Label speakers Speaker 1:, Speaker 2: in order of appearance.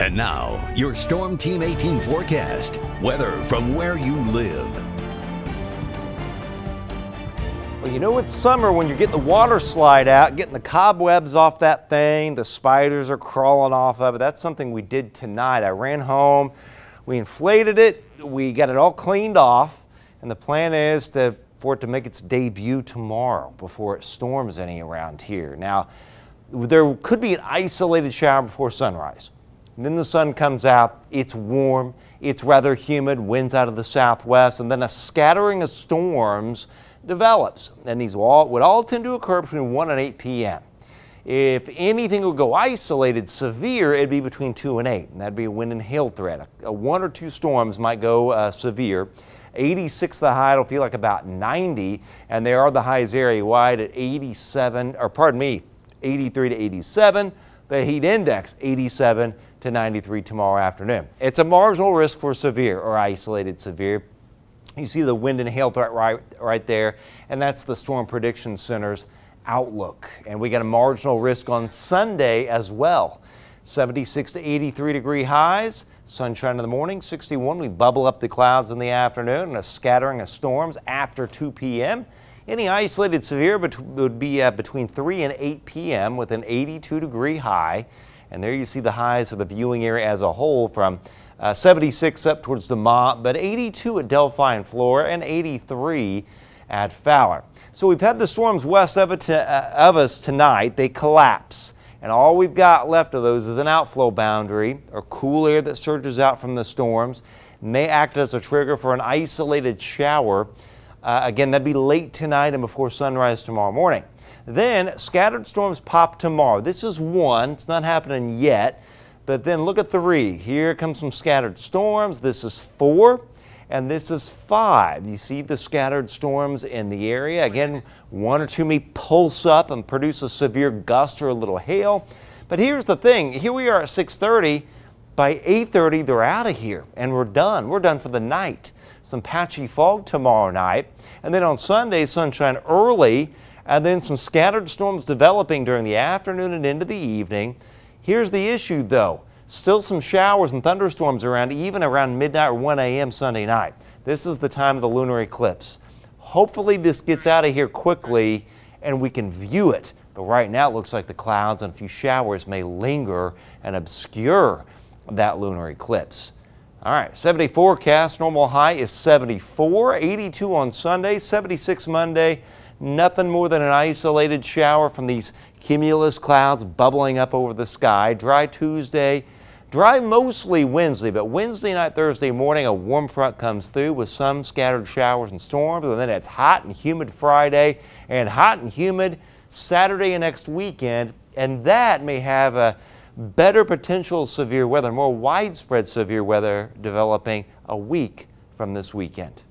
Speaker 1: And now, your Storm Team 18 forecast. Weather from where you live.
Speaker 2: Well, you know it's summer when you're getting the water slide out, getting the cobwebs off that thing, the spiders are crawling off of it. That's something we did tonight. I ran home, we inflated it, we got it all cleaned off, and the plan is to, for it to make its debut tomorrow before it storms any around here. Now, there could be an isolated shower before sunrise. And then the sun comes out, it's warm, it's rather humid, winds out of the southwest, and then a scattering of storms develops. And these all, would all tend to occur between 1 and 8 p.m. If anything would go isolated severe, it'd be between 2 and 8, and that'd be a wind and hail threat. A, a one or two storms might go uh, severe. 86 the high, it'll feel like about 90, and there are the highs area wide at 87, or pardon me, 83 to 87. The heat index 87 to 93 tomorrow afternoon. It's a marginal risk for severe or isolated severe. You see the wind and hail threat right, right there, and that's the Storm Prediction Center's outlook. And we got a marginal risk on Sunday as well. 76 to 83 degree highs, sunshine in the morning, 61. We bubble up the clouds in the afternoon and a scattering of storms after 2 p.m. Any isolated severe would be uh, between 3 and 8 p.m. with an 82 degree high. And there you see the highs for the viewing area as a whole from uh, 76 up towards the DeMotte, but 82 at Delphi and Flora and 83 at Fowler. So we've had the storms west of, to, uh, of us tonight. They collapse. And all we've got left of those is an outflow boundary or cool air that surges out from the storms may act as a trigger for an isolated shower uh, again, that'd be late tonight and before sunrise tomorrow morning. Then scattered storms pop tomorrow. This is one. It's not happening yet. But then look at three. Here comes some scattered storms. This is four. And this is five. You see the scattered storms in the area. Again, one or two may pulse up and produce a severe gust or a little hail. But here's the thing. Here we are at 630. By 8.30, they're out of here and we're done. We're done for the night. Some patchy fog tomorrow night. And then on Sunday, sunshine early and then some scattered storms developing during the afternoon and into the evening. Here's the issue though. Still some showers and thunderstorms around even around midnight or 1 a.m. Sunday night. This is the time of the lunar eclipse. Hopefully this gets out of here quickly and we can view it. But right now it looks like the clouds and a few showers may linger and obscure that lunar eclipse. All right, 70 forecast, normal high is 74, 82 on Sunday, 76 Monday. Nothing more than an isolated shower from these cumulus clouds bubbling up over the sky. Dry Tuesday, dry mostly Wednesday, but Wednesday night, Thursday morning, a warm front comes through with some scattered showers and storms, and then it's hot and humid Friday and hot and humid Saturday and next weekend, and that may have a better potential severe weather, more widespread severe weather developing a week from this weekend.